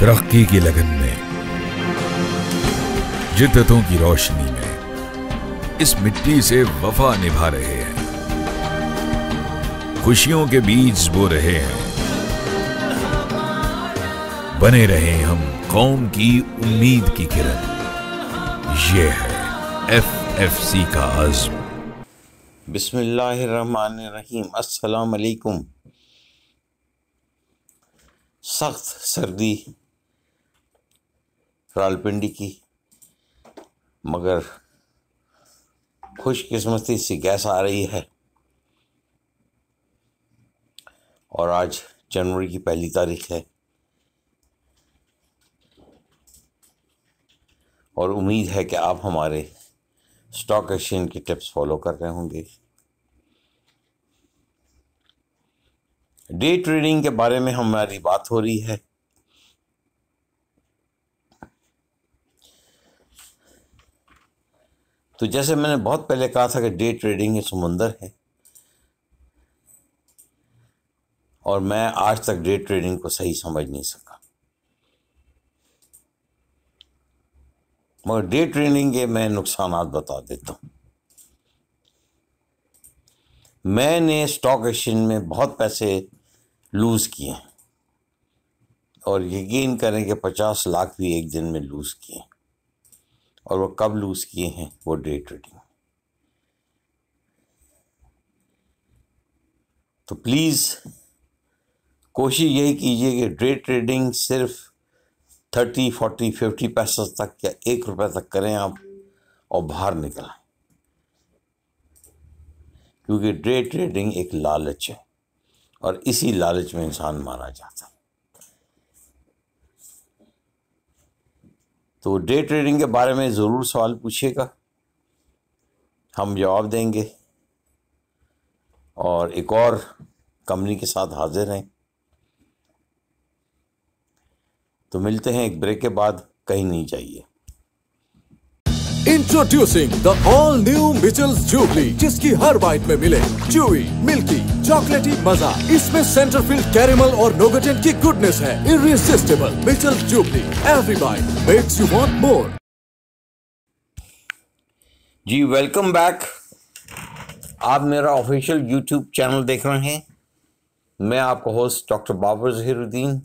तरक्की की लगन में, जिद्दतों की रोशनी में, इस मिट्टी से वफा निभा रहे हैं। खुशियों के बीज बो रहे हैं। बने रहे हम कौम की उम्मीद की किरण। ये है एफ़ एफ़ सी का आज़म। अस्सलाम वालेकुम सख्त सर्दी रालपिंडी की, मगर खुशकिस्मती से गैस आ रही है। और आज जनवरी की पहली तारीख है। और उम्मीद है कि आप हमारे स्टॉक एक्सचेंज के टिप्स फॉलो कर रहे होंगे। डे ट्रेडिंग के बारे में हमारी बात हो रही है। तो जैसे मैंने बहुत पहले कहा था कि डे ट्रेडिंग एक समुंदर है। और मैं आज तक डे ट्रेडिंग को सही समझ नहीं सका। मगर डे ट्रेडिंग के मैं नुकसान बता देता हूँ। मैंने स्टॉक एक्सचेंज में बहुत पैसे लूज़ किए हैं। और यकीन करें कि पचास लाख भी एक दिन में लूज़ किए और वो कब लूज़ किए हैं वो डे ट्रेडिंग तो प्लीज़ कोशिश यही कीजिए कि डे ट्रेडिंग सिर्फ़ थर्टी फोर्टी फिफ्टी पैसा तक या एक रुपये तक करें आप और बाहर निकलें. क्योंकि डे ट्रेडिंग एक लालच है और इसी लालच में इंसान मारा जाता है. तो डे ट्रेडिंग के बारे में ज़रूर सवाल पूछिएगा। हम जवाब देंगे। और एक और कंपनी के साथ हाजिर हैं। तो मिलते हैं एक ब्रेक के बाद। कहीं नहीं चाहिए introducing the all new Mitchell's Jubilee जिसकी हर बाइट में मिले चूई मिल्की चॉकलेटी मज़ा। इसमें सेंटर फ़ील्ड कैरेमल और नोगटेन की गुडनेस है। Irresistible Mitchell's Jubilee every bite makes you want more ji welcome back आप मेरा ऑफिशियल यूट्यूब चैनल देख रहे हैं। मैं आपका होस्ट डॉक्टर बाबर जहीरुद्दीन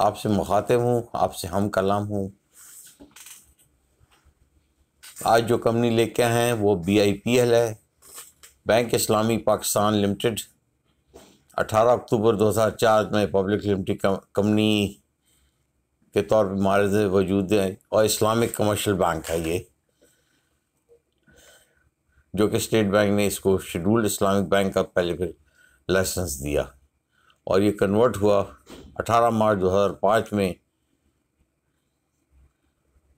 आपसे मुखातिब हूँ, आपसे हम कलाम हूँ। आज जो कंपनी लेके आए हैं, वो बी आई पी एल है। बैंक इस्लामी पाकिस्तान लिमिटेड 18 अक्टूबर 2004 में पब्लिक लिमिटेड कंपनी के तौर पर मारद वजूद है, और इस्लामिक कमर्शियल बैंक है ये, जो कि स्टेट बैंक ने इसको शेड्यूल्ड इस्लामिक बैंक का पहले फिर लाइसेंस दिया। और ये कन्वर्ट हुआ 18 मार्च 2005 में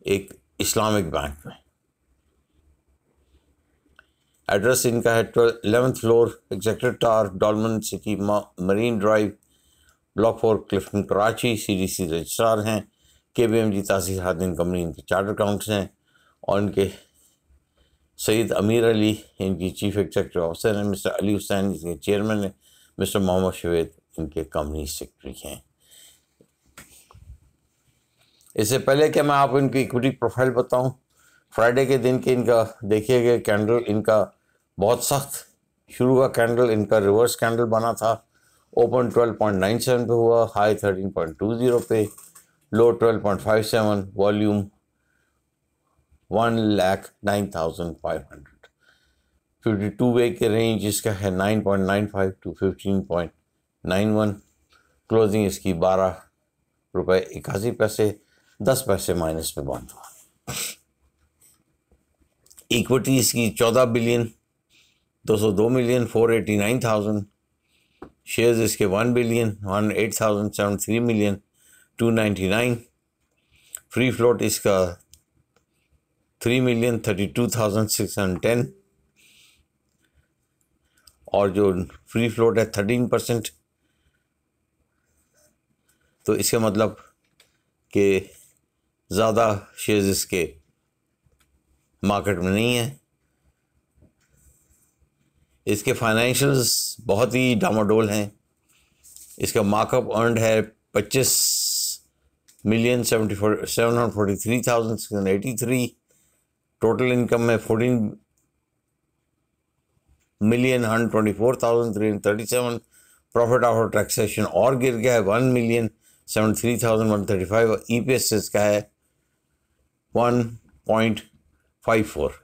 एक इस्लामिक बैंक में। एड्रेस इनका है eleventh floor executive tower Dolmen city marine drive block four Clifton Karachi C D C registrar हैं K B M G Taseer हादिन company इनके चार्टर अकाउंट्स हैं और इनके सईद अमीर अली, इनकी चीफ एग्जेक्टिव ऑफिसर हैं मिस्टर अली हुसैन, इनके चेयरमैन हैं मिस्टर मोहम्मद शवेद, इनके कंपनी सेक्रेटरी हैं। इससे पहले कि मैं आपको इनकी इक्विटी प्रोफ़ाइल बताऊँ फ्राइडे के दिन के इनका देखिएगा कैंडल इनका बहुत सख्त। शुरू का कैंडल इनका रिवर्स कैंडल बना था। ओपन 12.97 पे हुआ हाई 13.20 पे। Low 12.57 volume one lakh nine thousand five hundred fifty two वे के रेंज इसका है 9.95 टू 15.91 क्लोजिंग इसकी बारह रुपये इक्यासी पैसे, दस पैसे माइनस में बंद हुआ। इक्विटी इसकी चौदह बिलियन दो सौ दो million four eighty nine thousand. Shares इसके one billion, one eight thousand seven three million, two ninety nine. Free float इसका three million thirty two thousand six hundred ten. और जो फ्री फ्लोट है थर्टीन परसेंट। तो इसका मतलब कि ज़्यादा शेयर्स इसके मार्केट में नहीं है। इसके फाइनेंशियल्स बहुत ही डामाडोल हैं। इसका मार्कअप अर्नड है पच्चीस million seventy four seven hundred forty three thousand six hundred eighty three total income है fourteen million hundred twenty four thousand three hundred thirty seven profit after taxation और गिर गया है one million seven three thousand one thirty five E P S इसका है one point five four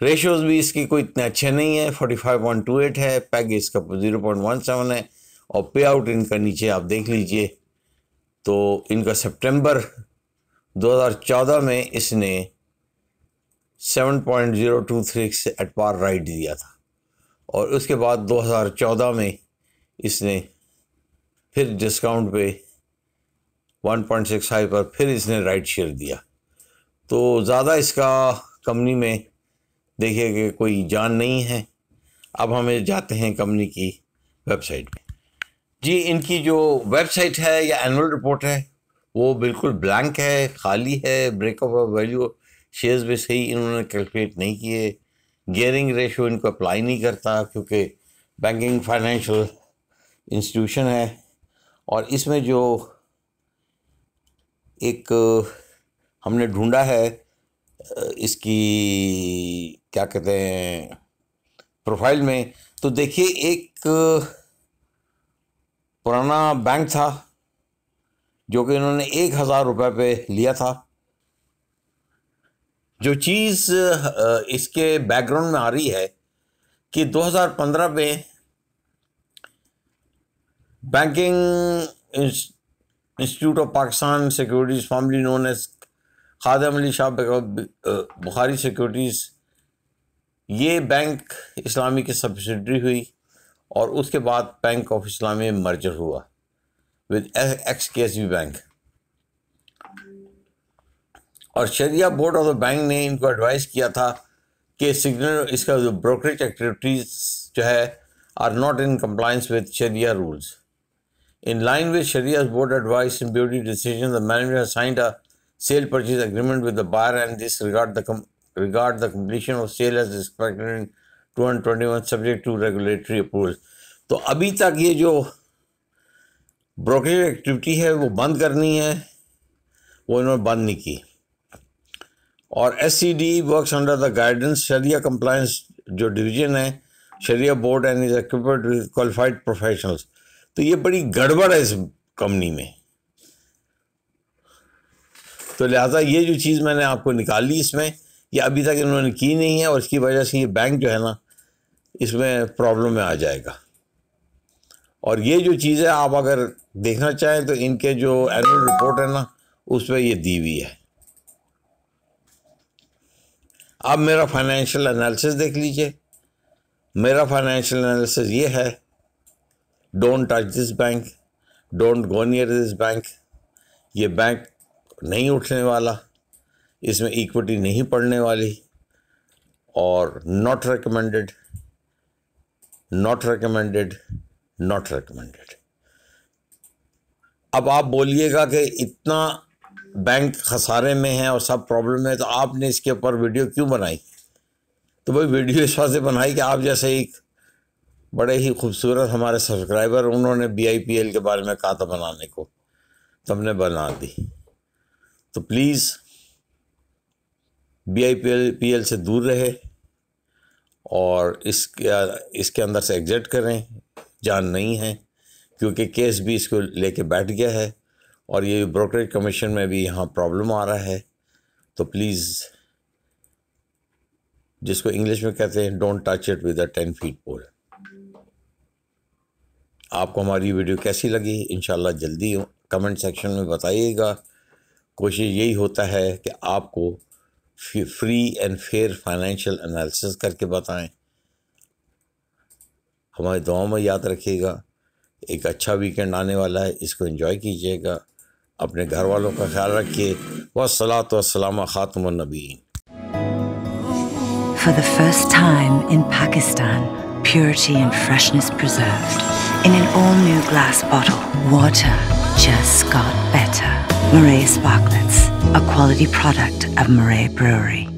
ratios भी इसकी कोई इतने अच्छे नहीं है। Forty five point two eight है, पैग इसका ज़ीरो पॉइंट वन सेवन है और पे आउट इनका नीचे आप देख लीजिए। तो इनका सितंबर 2014 में इसने 7.023 एट पार राइट दिया था और उसके बाद 2014 में इसने फिर डिस्काउंट पे 1.65 पर फिर इसने राइट शेयर दिया। तो ज़्यादा इसका कंपनी में देखिए कि कोई जान नहीं है। अब हमें जाते हैं कंपनी की वेबसाइट में जी, इनकी जो वेबसाइट है या एनुअल रिपोर्ट है, वो बिल्कुल ब्लैंक है, खाली है ब्रेकअप ऑफ़ वैल्यू शेयर्स भी सही इन्होंने कैलकुलेट नहीं किए। गियरिंग रेशो इनको अप्लाई नहीं करता क्योंकि बैंकिंग फाइनेंशियल इंस्टीट्यूशन है। और इसमें जो एक हमने ढूंढा है इसकी, क्या कहते हैं प्रोफ़ाइल में तो देखिए, एक पुराना बैंक था, जो कि इन्होंने एक हज़ार रुपये पे लिया था। जो चीज़ इसके बैकग्राउंड में आ रही है कि 2015 में banking institute of Pakistan securities formerly known as Khadim Ali Shah Bukhari securities, ये बैंक इस्लामी की सब्सिडरी हुई और उसके बाद बैंक ऑफ़ इस्लामी मर्जर हुआ with X K S B bank और शरिया बोर्ड ऑफ़ द बैंक ने इनको एडवाइस किया था कि सिग्नल इसका जो ब्रोकरेज एक्टिविटीज़ जो है are not in compliance with Sharia rules in line with Sharia board advice in beauty decision the manager signed a sale purchase agreement with the buyer and this regard the regard the completion of sale as expected in 221 subject to regulatory approval तो अभी तक ये जो brokerage activity है, वो बंद करनी है, वो इन्होंने बंद नहीं की। और S C D work under the guidance Sharia compliance जो डिवीज़न है Sharia board and is equipped with qualified professionals तो ये बड़ी गड़बड़ है इस कंपनी में। तो लिहाजा ये जो चीज़ मैंने आपको निकाली इसमें, ये अभी तक इन्होंने की नहीं है और इसकी वजह से ये बैंक जो है ना, इसमें प्रॉब्लम में आ जाएगा। और ये जो चीज़ें आप अगर देखना चाहें तो इनके जो एनुअल रिपोर्ट है ना उस पर ये दी हुई है। अब मेरा फाइनेंशियल एनालिसिस देख लीजिए। मेरा फाइनेंशियल एनालिसिस ये है don't touch this bank don't go near this bank ये बैंक नहीं उठने वाला, इसमें इक्विटी नहीं पड़ने वाली और not recommended not recommended not recommended अब आप बोलिएगा कि इतना बैंक खसारे में है और सब प्रॉब्लम है तो आपने इसके ऊपर वीडियो क्यों बनाई? तो भाई वीडियो इस वजह से बनाई कि आप जैसे एक बड़े ही खूबसूरत हमारे सब्सक्राइबर उन्होंने बी आई पी एल के बारे में कहा था बनाने को तो हमने बना दी। तो please B I P L P L से दूर रहे और इसके इसके अंदर से एग्जिट करें। जान नहीं है, क्योंकि केस भी इसको लेके बैठ गया है और ये ब्रोकरेज कमीशन में भी यहाँ प्रॉब्लम आ रहा है। तो प्लीज़ जिसको इंग्लिश में कहते हैं don't touch it with a ten feet pole आपको हमारी वीडियो कैसी लगी? इन जल्दी कमेंट सेक्शन में बताइएगा। कोशिश यही होता है कि आपको free and fair financial analysis करके बताएँ। हमारे दुआओं में याद रखिएगा एक अच्छा वीकेंड आने वाला है इसको एंजॉय कीजिएगा अपने घर वालों का ख्याल रखिए। वसलात वसलाम ख़ातमनबीन For the first time in Pakistan, purity and freshness preserved. In an all-new glass bottle, water. Just got better. Murray Sparklets, a quality product of Murray Brewery.